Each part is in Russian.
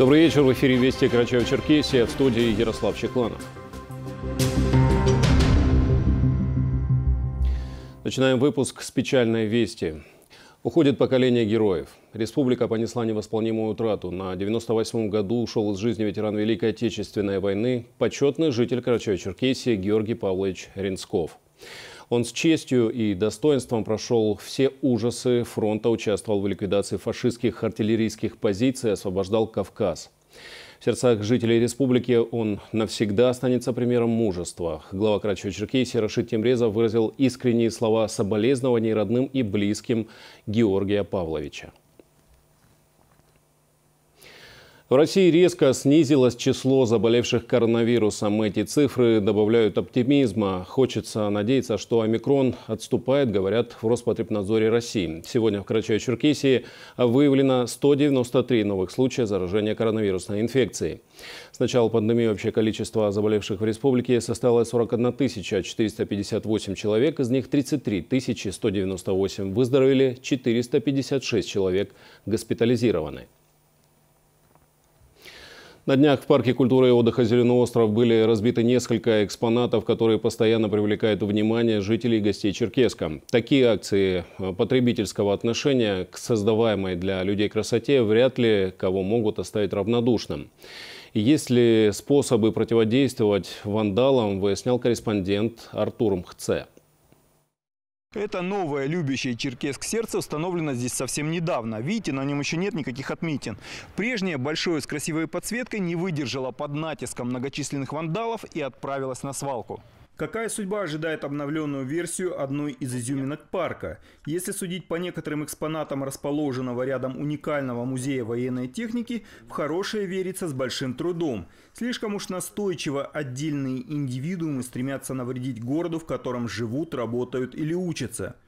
Добрый вечер. В эфире Вести Карачаево-Черкесия в студии Ярослав Чекланов. Начинаем выпуск с печальной вести. Уходит поколение героев. Республика понесла невосполнимую утрату. На 98-м году ушел из жизни ветеран Великой Отечественной войны, почетный житель Карачаево-Черкесии Георгий Павлович Ренсков. Он с честью и достоинством прошел все ужасы фронта, участвовал в ликвидации фашистских артиллерийских позиций, освобождал Кавказ. В сердцах жителей республики он навсегда останется примером мужества. Глава Карачаево-Черкесии Рашид Темрезов выразил искренние слова соболезнований родным и близким Георгия Павловича. В России резко снизилось число заболевших коронавирусом. Эти цифры добавляют оптимизма. Хочется надеяться, что омикрон отступает, говорят в Роспотребнадзоре России. Сегодня в Карачаево-Черкесии выявлено 193 новых случая заражения коронавирусной инфекцией. С начала пандемии общее количество заболевших в республике составило 41 458 человек, из них 33 198 выздоровели, 456 человек госпитализированы. На днях в парке культуры и отдыха «Зеленый остров» были разбиты несколько экспонатов, которые постоянно привлекают внимание жителей и гостей Черкеска. Такие акции потребительского отношения к создаваемой для людей красоте вряд ли кого могут оставить равнодушным. Есть ли способы противодействовать вандалам, выяснял корреспондент Артур Мхце. Это новое любящее черкесск сердце установлено здесь совсем недавно. Видите, на нем еще нет никаких отметин. Прежнее большое с красивой подсветкой не выдержало под натиском многочисленных вандалов и отправилось на свалку. Какая судьба ожидает обновленную версию одной из изюминок парка? Если судить по некоторым экспонатам расположенного рядом уникального музея военной техники, в хорошее верится с большим трудом. Слишком уж настойчиво отдельные индивидуумы стремятся навредить городу, в котором живут, работают или учатся –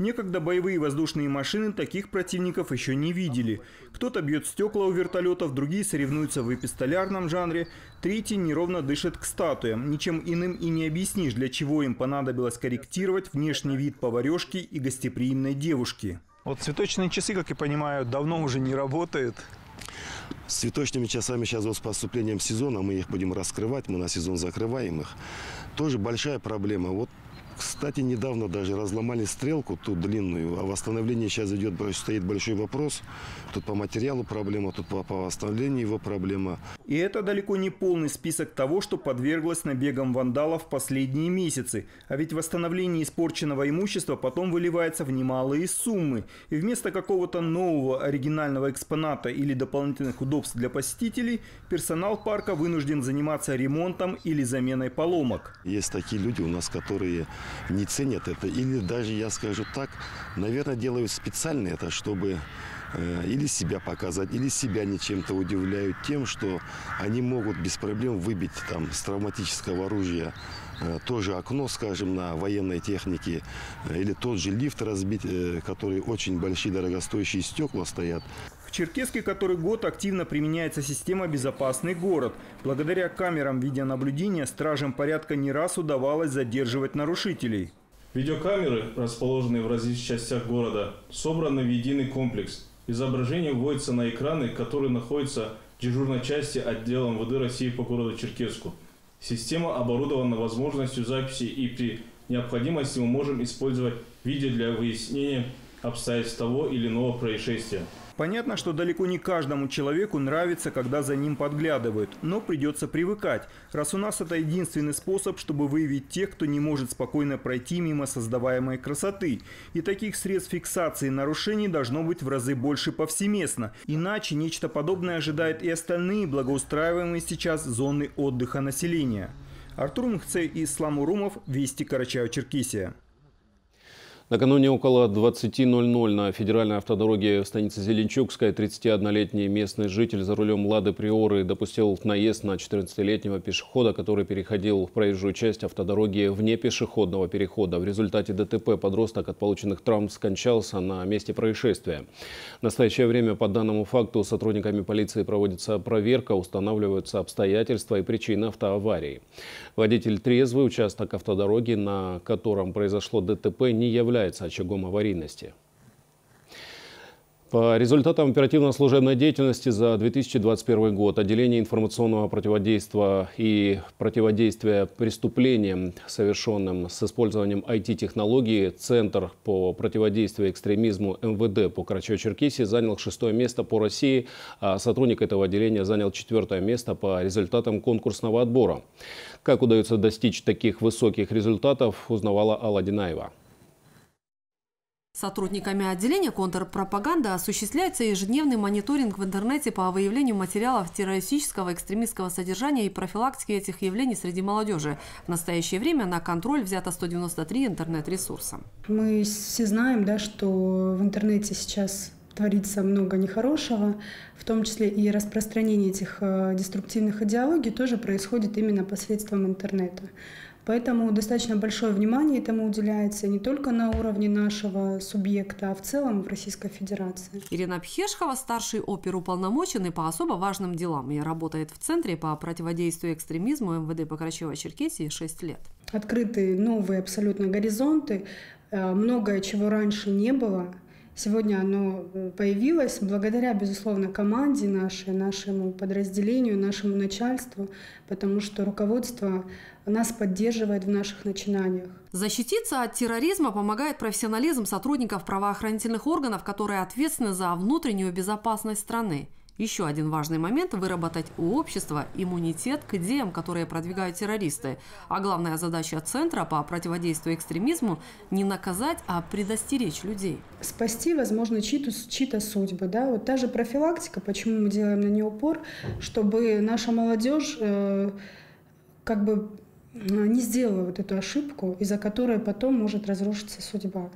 Некогда боевые воздушные машины таких противников еще не видели. Кто-то бьет стекла у вертолетов, другие соревнуются в эпистолярном жанре, третий неровно дышит к статуям. Ничем иным и не объяснишь, для чего им понадобилось корректировать внешний вид поварешки и гостеприимной девушки. Вот цветочные часы, как я понимаю, давно уже не работают. С цветочными часами сейчас вот с поступлением сезона мы их будем раскрывать, мы на сезон закрываем их. Тоже большая проблема. Вот кстати, недавно даже разломали стрелку, ту длинную. О восстановлении сейчас идет, стоит большой вопрос. Тут по материалу проблема, тут по, по восстановлению его проблема. И это далеко не полный список того, что подверглось набегам вандалов в последние месяцы. А ведь восстановление испорченного имущества потом выливается в немалые суммы. И вместо какого-то нового оригинального экспоната или дополнительных удобств для посетителей, персонал парка вынужден заниматься ремонтом или заменой поломок. Есть такие люди у нас, которые не ценят это. Или даже, я скажу так, наверное, делают специально это, чтобы э, или себя показать, или себя не чем-то удивляют тем, что они могут без проблем выбить там с травматического оружия э, тоже окно, скажем, на военной технике, э, или тот же лифт разбить, который очень большие дорогостоящие стекла стоят. В Черкеске который год активно применяется система «Безопасный город». Благодаря камерам видеонаблюдения стражам порядка не раз удавалось задерживать нарушителей. Видеокамеры, расположенные в различных частях города, собраны в единый комплекс. Изображение вводится на экраны, которые находятся в дежурной части отдела МВД России по городу Черкеску. Система оборудована возможностью записи и при необходимости мы можем использовать видео для выяснения обстоятельств того или иного происшествия. Понятно, что далеко не каждому человеку нравится, когда за ним подглядывают, но придется привыкать, раз у нас это единственный способ, чтобы выявить тех, кто не может спокойно пройти мимо создаваемой красоты. И таких средств фиксации нарушений должно быть в разы больше повсеместно, иначе нечто подобное ожидает и остальные благоустраиваемые сейчас зоны отдыха населения. Артур Мхцей и Ислам Урумов, Вести Карачаево-Черкесия. Накануне около 20.00 на федеральной автодороге в станице Зеленчукская 31-летний местный житель за рулем «Лады Приоры» допустил наезд на 14-летнего пешехода, который переходил в проезжую часть автодороги вне пешеходного перехода. В результате ДТП подросток от полученных травм скончался на месте происшествия. В настоящее время по данному факту сотрудниками полиции проводится проверка, устанавливаются обстоятельства и причины автоаварии. Водитель трезвый, участок автодороги, на котором произошло ДТП, не является является очагом аварийности. По результатам оперативно-служебной деятельности за 2021 год отделение информационного противодействия и противодействия преступлениям, совершенным с использованием IT-технологий, Центр по противодействию экстремизму МВД по Карачаево-Черкесии занял шестое место по России, а сотрудник этого отделения занял четвертое место по результатам конкурсного отбора. Как удается достичь таких высоких результатов, узнавала Алла Динаева. Сотрудниками отделения контрпропаганды осуществляется ежедневный мониторинг в интернете по выявлению материалов террористического, экстремистского содержания и профилактике этих явлений среди молодежи. В настоящее время на контроль взято 193 интернет-ресурса. Мы все знаем, да, что в интернете сейчас творится много нехорошего, в том числе и распространение этих э, деструктивных идеологий тоже происходит именно посредством интернета. Поэтому достаточно большое внимание этому уделяется не только на уровне нашего субъекта, а в целом в Российской Федерации. Ирина Пхешкова, старший оперуполномоченный по особо важным делам и работает в Центре по противодействию экстремизму МВД по Карачево-Черкесии 6 лет. Открыты новые абсолютно горизонты, э, многое, чего раньше не было – Сегодня оно э, появилось благодаря, безусловно, команде нашей, нашему подразделению, нашему начальству, потому что руководство нас поддерживает в наших начинаниях. Защититься от терроризма помогает профессионализм сотрудников правоохранительных органов, которые ответственны за внутреннюю безопасность страны. Еще один важный момент – выработать у общества иммунитет к идеям, которые продвигают террористы. А главная задача Центра по противодействию экстремизму – не наказать, а предостеречь людей. Спасти, возможно, чьи-то, чьи судьбы. Да? Вот та же профилактика, почему мы делаем на нее упор, чтобы наша молодежь э, как бы не сделала вот эту ошибку, из-за которой потом может разрушиться судьба.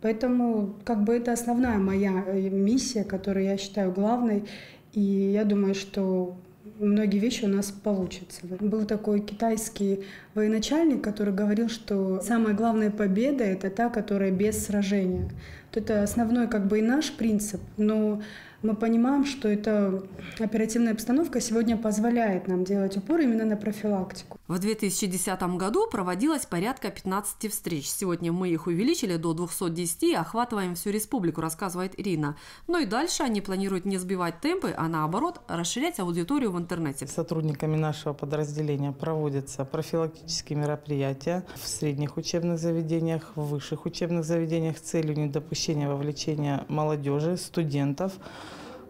Поэтому как бы это основная моя э, миссия, которую я считаю главной. И я думаю, что многие вещи у нас получатся. Был такой китайский военачальник, который говорил, что самая главная победа — это та, которая без сражения. Это основной как бы и наш принцип, но мы понимаем, что эта оперативная обстановка сегодня позволяет нам делать упор именно на профилактику. В 2010 году проводилось порядка 15 встреч. Сегодня мы их увеличили до 210 и охватываем всю республику, рассказывает Ирина. Но и дальше они планируют не сбивать темпы, а наоборот расширять аудиторию в интернете. Сотрудниками нашего подразделения проводятся профилактические мероприятия в средних учебных заведениях, в высших учебных заведениях с целью недопущения вовлечения молодежи, студентов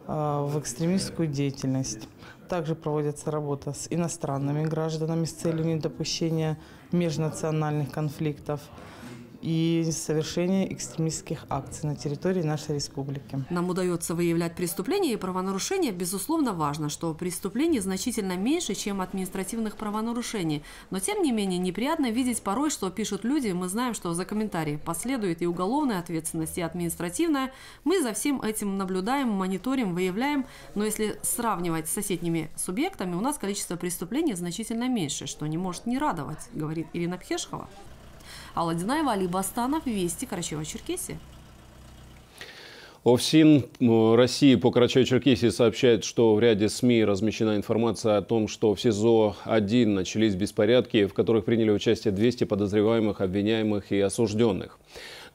а, в экстремистскую деятельность. Также проводится работа с иностранными гражданами с целью недопущения межнациональных конфликтов и совершения экстремистских акций на территории нашей республики. Нам удается выявлять преступления и правонарушения. Безусловно, важно, что преступлений значительно меньше, чем административных правонарушений. Но, тем не менее, неприятно видеть порой, что пишут люди. Мы знаем, что за комментарии последует и уголовная ответственность, и административная. Мы за всем этим наблюдаем, мониторим, выявляем. Но если сравнивать с соседними субъектами, у нас количество преступлений значительно меньше, что не может не радовать, говорит Ирина Пхешкова. Алла Динаева, Али Бастанов, Вести, Карачева-Черкесия. ОФСИН России по Карачаево-Черкесии сообщает, что в ряде СМИ размещена информация о том, что в СИЗО-1 начались беспорядки, в которых приняли участие 200 подозреваемых, обвиняемых и осужденных.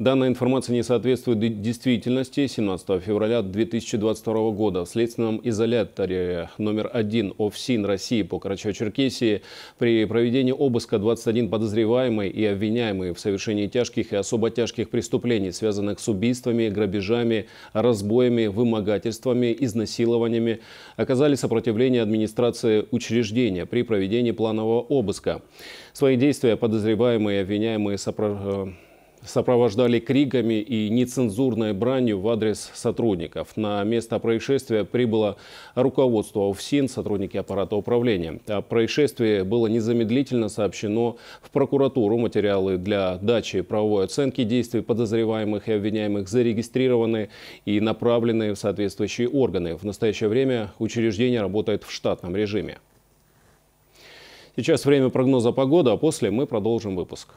Данная информация не соответствует действительности. 17 февраля 2022 года в следственном изоляторе номер один ОФСИН России по Карачаево-Черкесии при проведении обыска 21 подозреваемый и обвиняемый в совершении тяжких и особо тяжких преступлений, связанных с убийствами, грабежами, разбоями, вымогательствами, изнасилованиями, оказали сопротивление администрации учреждения при проведении планового обыска. Свои действия подозреваемые и обвиняемые сопровождали сопровождали криками и нецензурной бранью в адрес сотрудников. На место происшествия прибыло руководство УФСИН, сотрудники аппарата управления. О происшествии было незамедлительно сообщено в прокуратуру. Материалы для дачи правовой оценки действий подозреваемых и обвиняемых зарегистрированы и направлены в соответствующие органы. В настоящее время учреждение работает в штатном режиме. Сейчас время прогноза погоды, а после мы продолжим выпуск.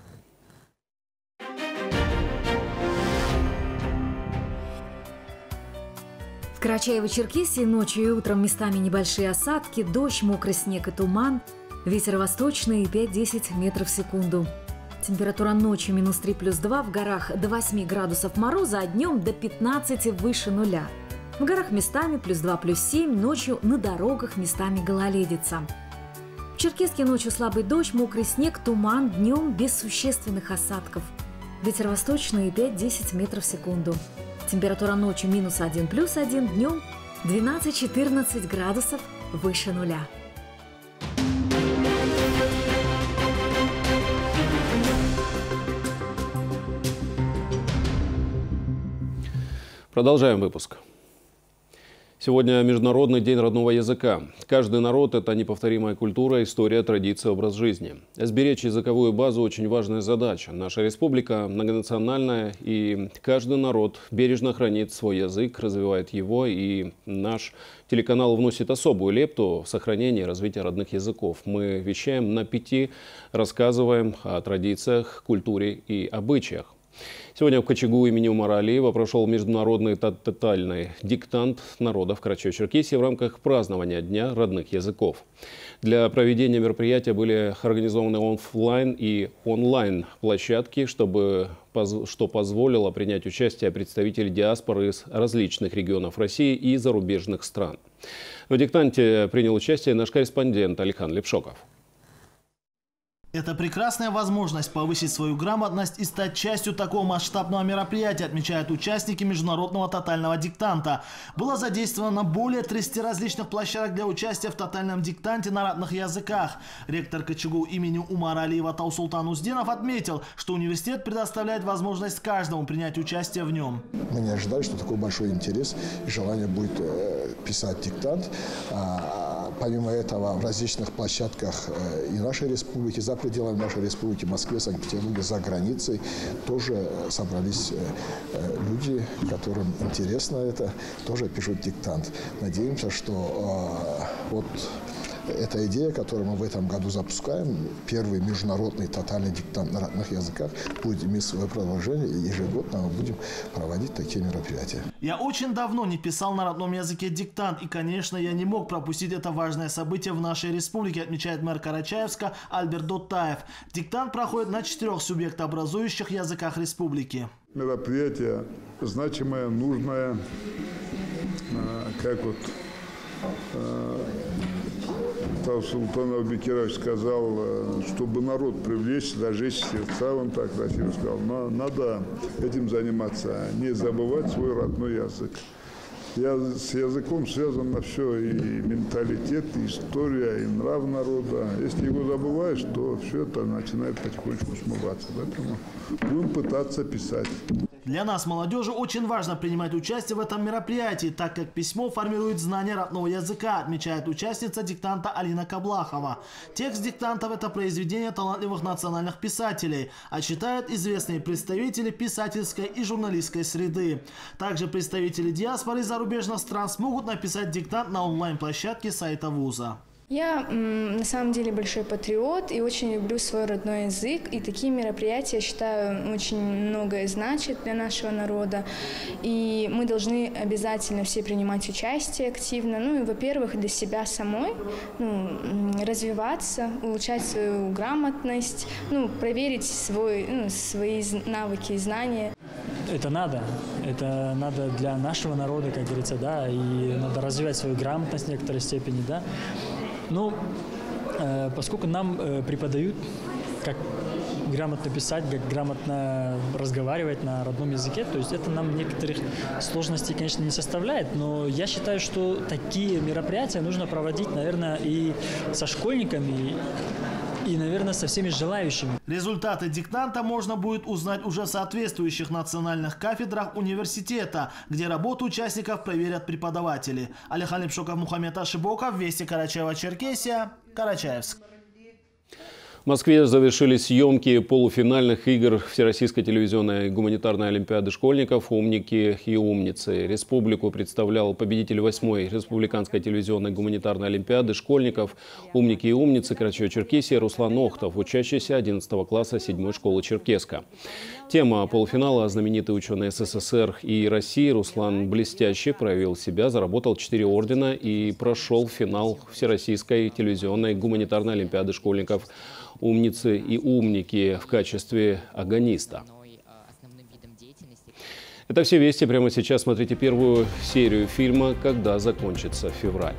Карачаево-Черкесии ночью и утром местами небольшие осадки, дождь, мокрый снег и туман. Ветер восточный 5-10 метров в секунду. Температура ночью минус 3 плюс 2, в горах до 8 градусов мороза, а днем до 15 выше нуля. В горах местами плюс 2, плюс 7, ночью на дорогах местами гололедица. В Черкеске ночью слабый дождь, мокрый снег, туман, днем без существенных осадков. Ветер восточный 5-10 метров в секунду. Температура ночью минус 1 плюс 1, днем 12-14 градусов выше нуля. Продолжаем выпуск. Сегодня Международный день родного языка. Каждый народ – это неповторимая культура, история, традиция, образ жизни. Сберечь языковую базу – очень важная задача. Наша республика многонациональная, и каждый народ бережно хранит свой язык, развивает его, и наш телеканал вносит особую лепту в сохранение и развитие родных языков. Мы вещаем на пяти, рассказываем о традициях, культуре и обычаях. Сегодня в Кочегу имени Умара Алиева прошел международный тотальный диктант народов Карачаево-Черкесии в рамках празднования Дня родных языков. Для проведения мероприятия были организованы офлайн и онлайн площадки, чтобы, что позволило принять участие представителей диаспоры из различных регионов России и зарубежных стран. В диктанте принял участие наш корреспондент Алихан Лепшоков. Это прекрасная возможность повысить свою грамотность и стать частью такого масштабного мероприятия, отмечают участники международного тотального диктанта. Было задействовано более 30 различных площадок для участия в тотальном диктанте на родных языках. Ректор КЧГУ имени Умара Алиева Таусултан Узденов отметил, что университет предоставляет возможность каждому принять участие в нем. Мы не ожидали, что такой большой интерес и желание будет э, писать диктант. Помимо этого, в различных площадках э, и нашей республики, за пределами нашей республики, Москве, Санкт-Петербурге, за границей тоже э, собрались э, люди, которым интересно это, тоже пишут диктант. Надеемся, что вот эта идея, которую мы в этом году запускаем, первый международный тотальный диктант на родных языках, будет иметь свое продолжение, и ежегодно мы будем проводить такие мероприятия. Я очень давно не писал на родном языке диктант, и, конечно, я не мог пропустить это важное событие в нашей республике, отмечает мэр Карачаевска Альберт Доттаев. Диктант проходит на четырех субъектообразующих языках республики. Мероприятие значимое, нужное, а, как вот Тав Султан Абикирович сказал, э, чтобы народ привлечь, зажечь сердца, он так красиво сказал, но надо этим заниматься, не забывать свой родной язык. Я с языком связан на все, и менталитет, и история, и нрав народа. Если его забываешь, то все это начинает потихонечку смываться. Поэтому будем пытаться писать. Для нас, молодежи, очень важно принимать участие в этом мероприятии, так как письмо формирует знание родного языка, отмечает участница диктанта Алина Каблахова. Текст диктантов – это произведение талантливых национальных писателей, а читают известные представители писательской и журналистской среды. Также представители диаспоры зарубежных стран смогут написать диктант на онлайн-площадке сайта вуза. Я на самом деле большой патриот и очень люблю свой родной язык. И такие мероприятия, я считаю, очень многое значит для нашего народа. И мы должны обязательно все принимать участие активно. Ну и, во-первых, для себя самой ну, развиваться, улучшать свою грамотность, ну, проверить свой, ну, свои навыки и знания. Это надо. Это надо для нашего народа, как говорится, да, и надо развивать свою грамотность в некоторой степени, да. Ну, э, поскольку нам э, преподают, как грамотно писать, как грамотно разговаривать на родном языке, то есть это нам некоторых сложностей, конечно, не составляет, но я считаю, что такие мероприятия нужно проводить, наверное, и со школьниками, и, наверное, со всеми желающими. Результаты диктанта можно будет узнать уже в соответствующих национальных кафедрах университета, где работу участников проверят преподаватели. Алихан Лепшоков, Мухаммед Ашибоков, Вести Карачаева-Черкесия, Карачаевск. В Москве завершились съемки полуфинальных игр Всероссийской телевизионной гуманитарной олимпиады школьников «Умники и умницы». Республику представлял победитель восьмой республиканской телевизионной гуманитарной олимпиады школьников «Умники и умницы» Карачаево-Черкесия Руслан Охтов, учащийся 11 класса 7 школы Черкеска. Тема полуфинала «Знаменитые ученые СССР и России» Руслан блестяще проявил себя, заработал четыре ордена и прошел финал Всероссийской телевизионной гуманитарной олимпиады школьников «Умницы и умники» в качестве агониста. Это все вести. Прямо сейчас смотрите первую серию фильма «Когда закончится февраль».